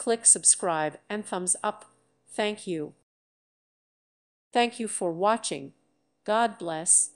Click subscribe and thumbs up. Thank you. Thank you for watching. God bless.